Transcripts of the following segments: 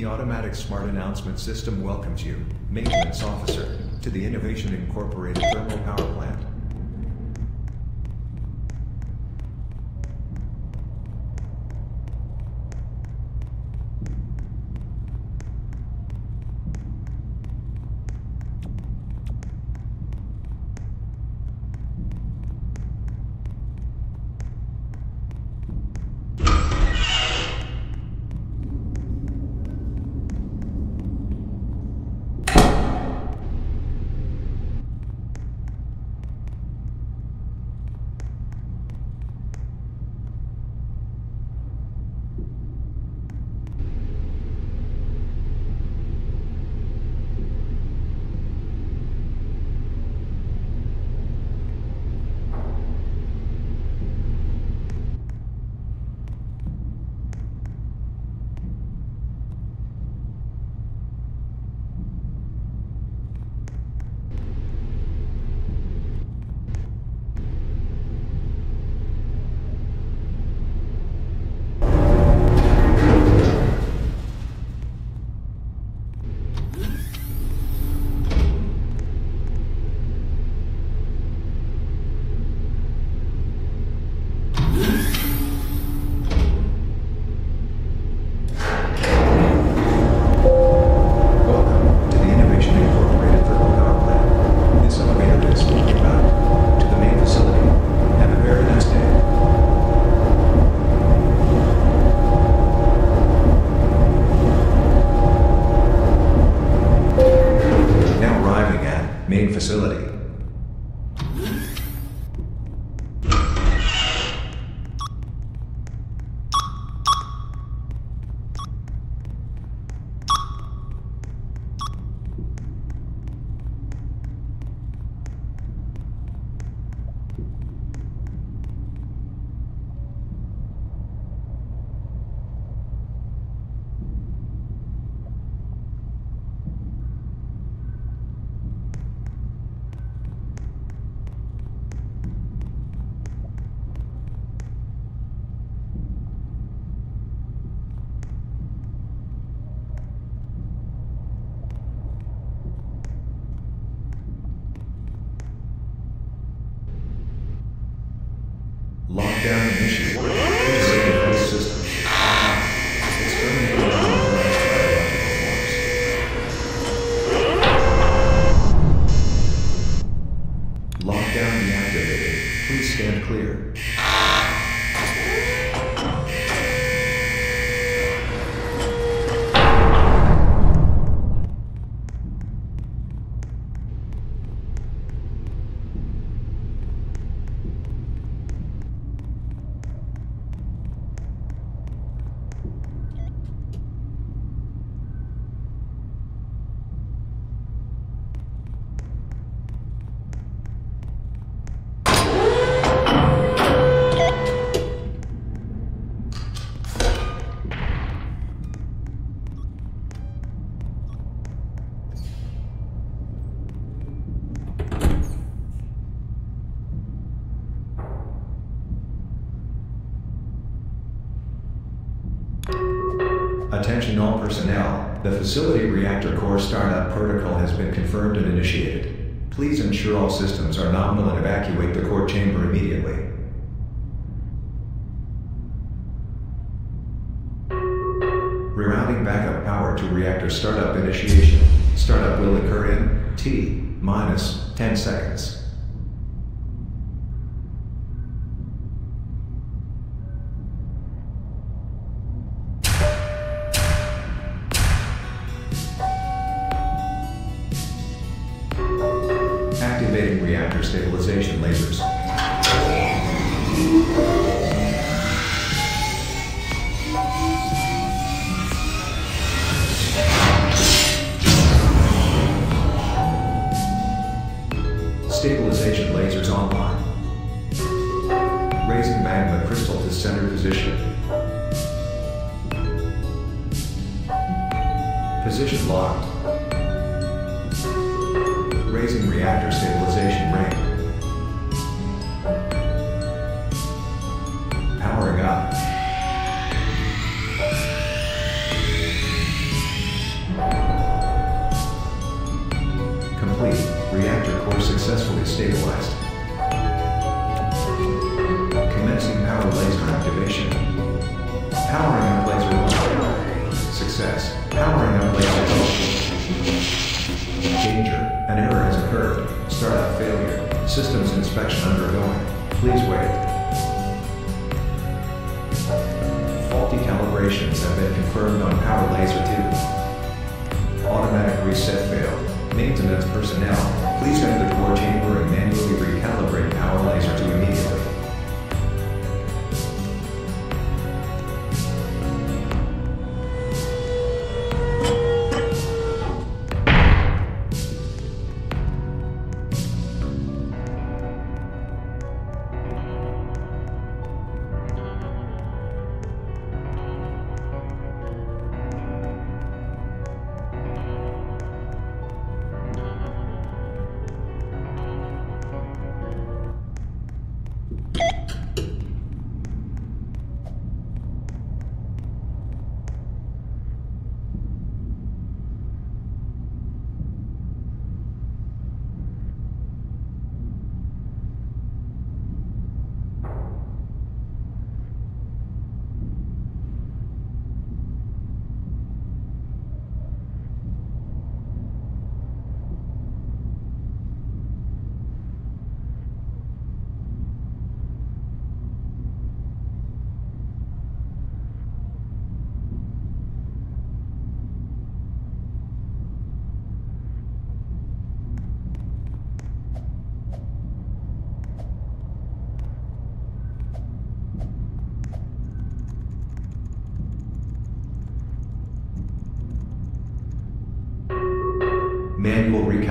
The automatic smart announcement system welcomes you, maintenance officer, to the Innovation Incorporated Thermal Power Plant. Personnel, the facility reactor core startup protocol has been confirmed and initiated. Please ensure all systems are nominal and evacuate the core chamber immediately. Rerouting backup power to reactor startup initiation. Startup will occur in T minus 10 seconds. Powering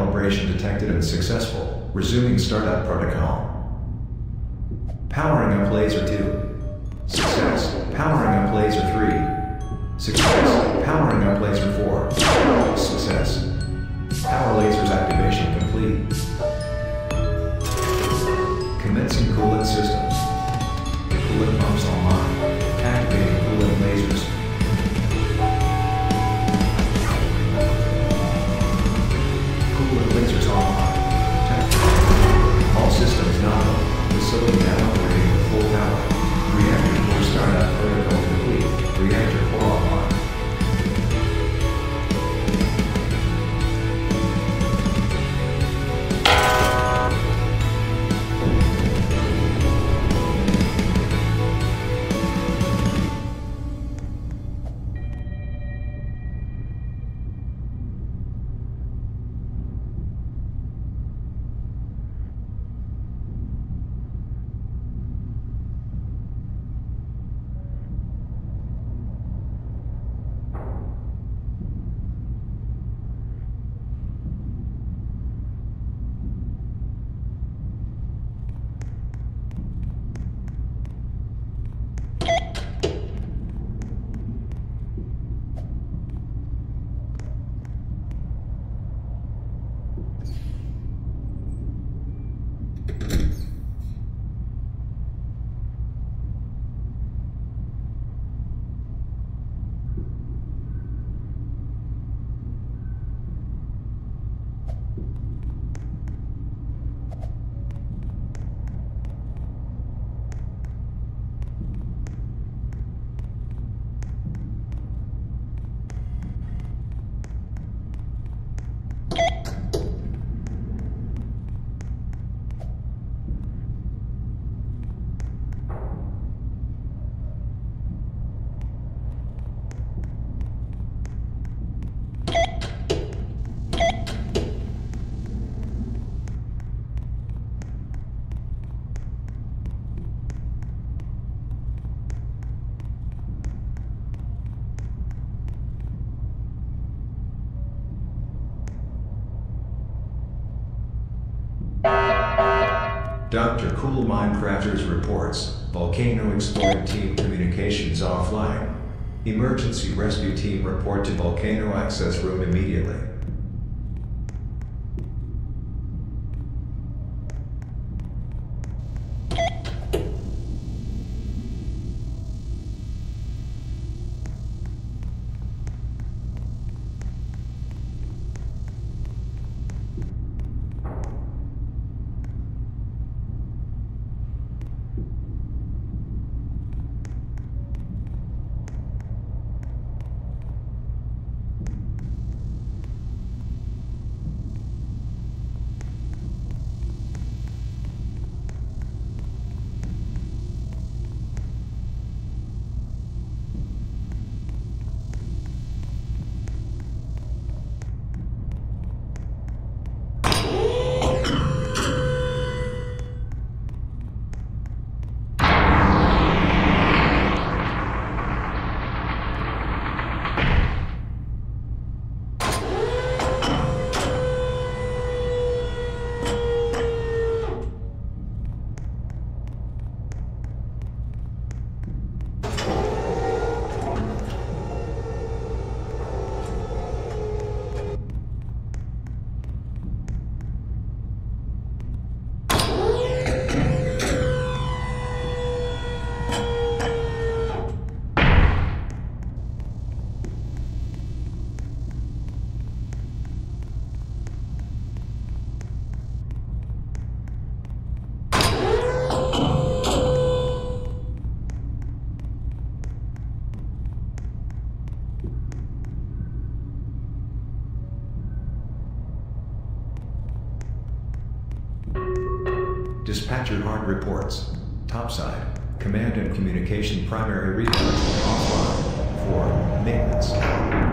Manual recalibration detected and successful. Resuming startup protocol. Powering up laser 2. Success. Powering up laser 3. Success. Powering up laser 4. Success. Power lasers activation complete. Commencing coolant systems. Coolant pumps online. Activating Cool Minecrafters reports Volcano Explorer Team communications offline. Emergency rescue team report to Volcano access room immediately. Dispatcher hard reports. Topside. Command and communication primary readout offline. 4. Maintenance.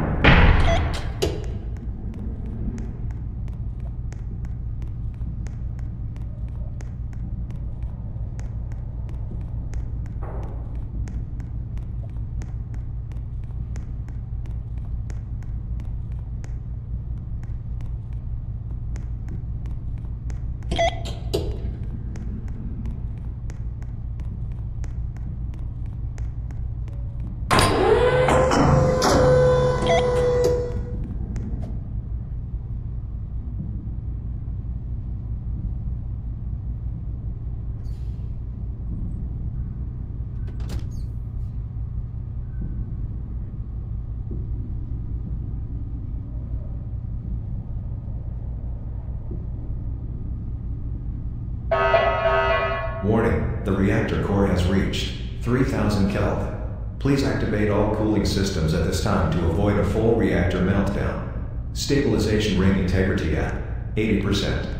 Warning, the reactor core has reached 3000 Kelvin. Please activate all cooling systems at this time to avoid a full reactor meltdown. Stabilization ring integrity at 80%.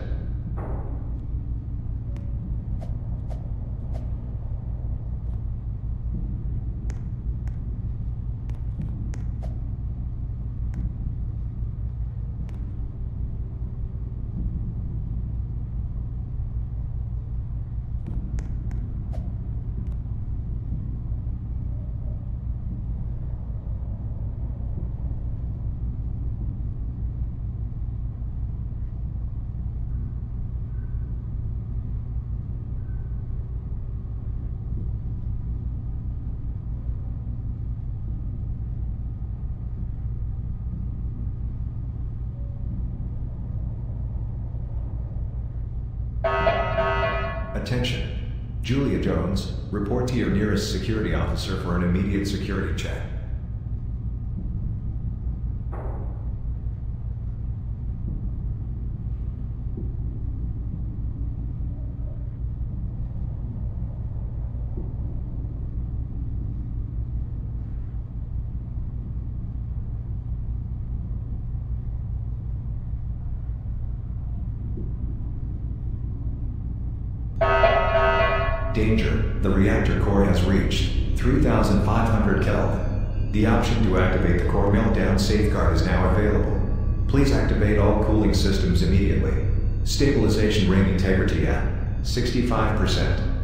Attention. Julia Jones, report to your nearest security officer for an immediate security check. Danger, the reactor core has reached 3500 Kelvin. The option to activate the core meltdown safeguard is now available. Please activate all cooling systems immediately. Stabilization ring integrity at 65%.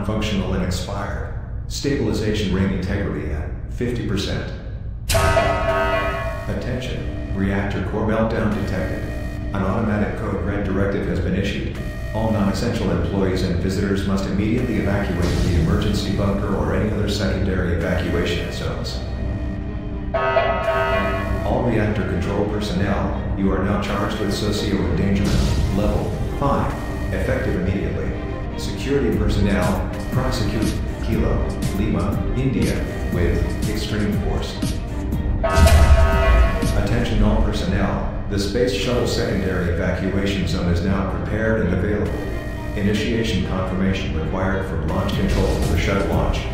Non-functional and expired. Stabilization ring integrity at 50%. Attention, reactor core meltdown detected. An automatic code red directive has been issued. All non-essential employees and visitors must immediately evacuate to the emergency bunker or any other secondary evacuation zones. All reactor control personnel, you are now charged with socio-endangerment, level 5, effective immediately. Security personnel, prosecute, Kilo, Lima, India, with extreme force. Attention all personnel, the Space Shuttle secondary evacuation zone is now prepared and available. Initiation confirmation required from launch control for shuttle launch.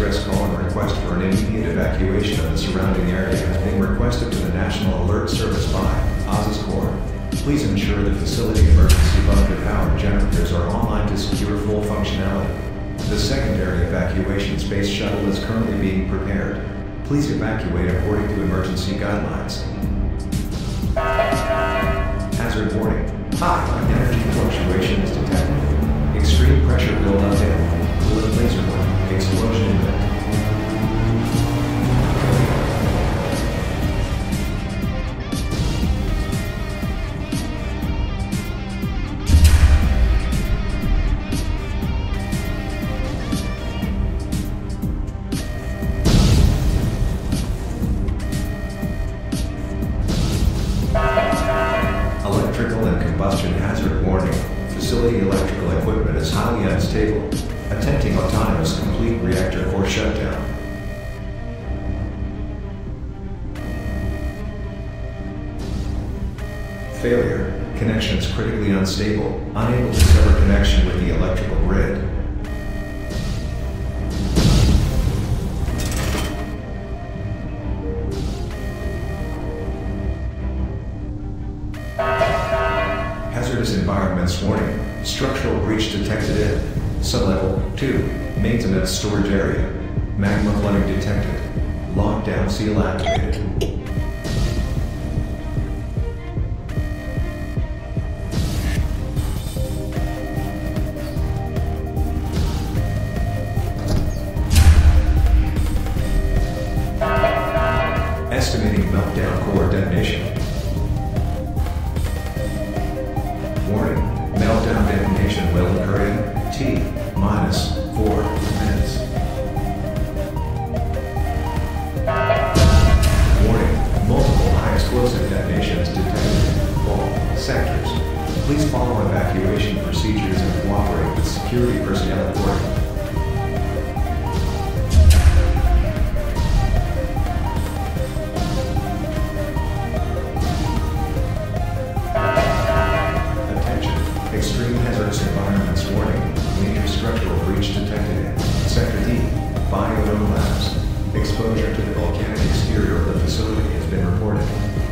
Distress call and request for an immediate evacuation of the surrounding area has been requested to the National Alert Service by OSIS Corps. Please ensure the facility emergency bunker power generators are online to secure full functionality. The secondary evacuation space shuttle is currently being prepared. Please evacuate according to emergency guidelines. Hazard warning. High energy fluctuation is detected. Extreme pressure buildup in. Coolant laser warning. Explosion is highly unstable. Attempting autonomous complete reactor core shutdown. Failure. Connections critically unstable. Unable to sever connection with the electrical grid. Storage area. Magma flooding detected. Lockdown seal activated. D, Biodome Labs. Exposure to the volcanic exterior of the facility has been reported.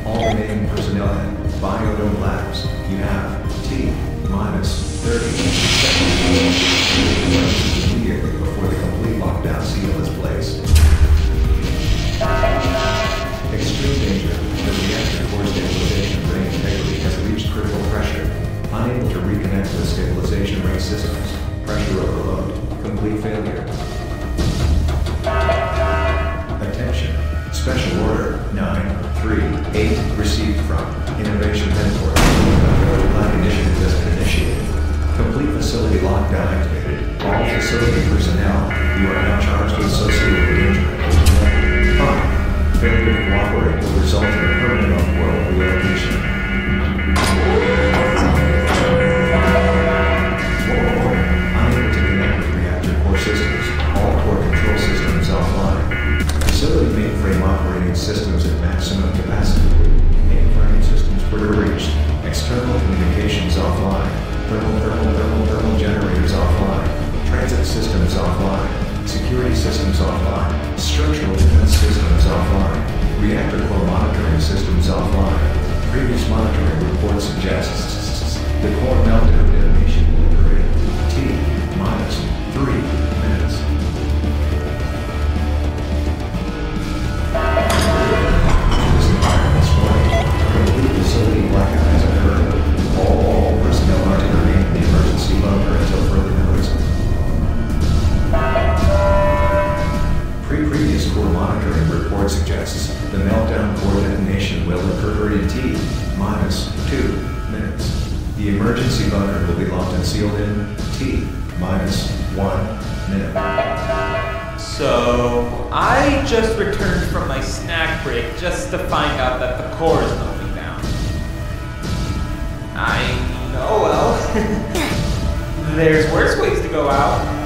All remaining personnel at Biodome Labs, you have T minus 30 seconds immediately before the complete lockdown seal is placed. Extreme danger. The reactor core stabilization ring integrity has reached critical pressure. Unable to reconnect with stabilization ring systems. Pressure overload. Complete failure. Special Order 938 received from Innovation Headquarters. Plan initiative has been initiated. Complete facility lockdown activated. All facility personnel, you are now charged with associated danger. Five. Failure to cooperate will result in a permanent off-world relocation. The meltdown core detonation will occur in T minus 2 minutes. The emergency bunker will be locked and sealed in T minus 1 minute. So I just returned from my snack break just to find out that the core is melting down. I know, well, there's worse ways to go out.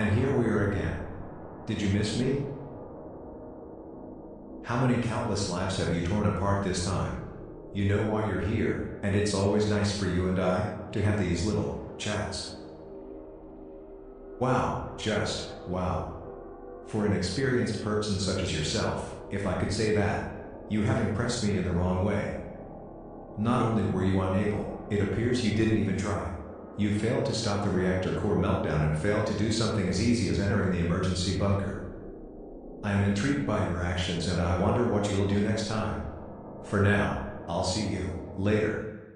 And here we are again. Did you miss me? How many countless lives have you torn apart this time? You know why you're here, and it's always nice for you and I to have these little chats. Wow, just wow. For an experienced person such as yourself, if I could say that, you have impressed me in the wrong way. Not only were you unable, it appears you didn't even try. You failed to stop the reactor core meltdown and failed to do something as easy as entering the emergency bunker. I am intrigued by your actions and I wonder what you'll do next time. For now, I'll see you later.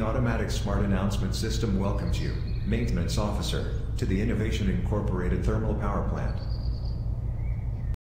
The automatic smart announcement system welcomes you, maintenance officer, to the Innovation Incorporated Thermal Power Plant.